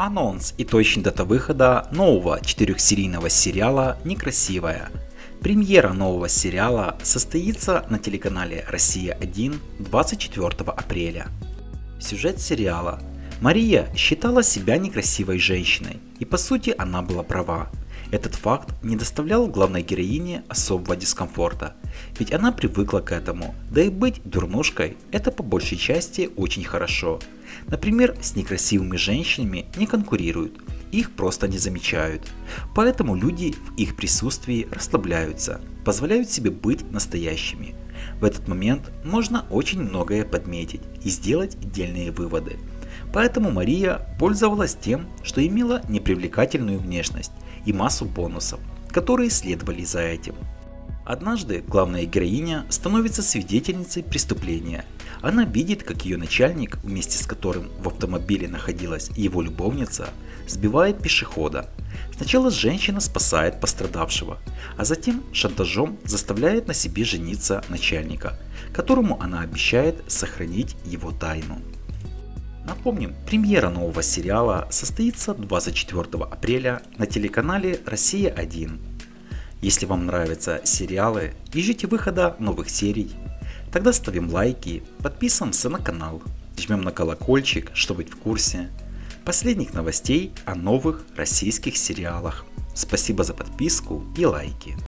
Анонс и точная дата выхода нового четырехсерийного сериала «Некрасивая». Премьера нового сериала состоится на телеканале «Россия-1» 24 апреля. Сюжет сериала. Мария считала себя некрасивой женщиной, и по сути она была права. Этот факт не доставлял главной героине особого дискомфорта, ведь она привыкла к этому, да и быть дурнушкой – это по большей части очень хорошо. Например, с некрасивыми женщинами не конкурируют, их просто не замечают. Поэтому люди в их присутствии расслабляются, позволяют себе быть настоящими. В этот момент можно очень многое подметить и сделать отдельные выводы. Поэтому Мария пользовалась тем, что имела непривлекательную внешность и массу бонусов, которые следовали за этим. Однажды главная героиня становится свидетельницей преступления. Она видит, как ее начальник, вместе с которым в автомобиле находилась его любовница, сбивает пешехода. Сначала женщина спасает пострадавшего, а затем шантажом заставляет на себе жениться начальника, которому она обещает сохранить его тайну. Напомним, премьера нового сериала состоится 24 апреля на телеканале «Россия-1». Если вам нравятся сериалы и выхода новых серий, тогда ставим лайки, подписываемся на канал, жмем на колокольчик, чтобы быть в курсе последних новостей о новых российских сериалах. Спасибо за подписку и лайки.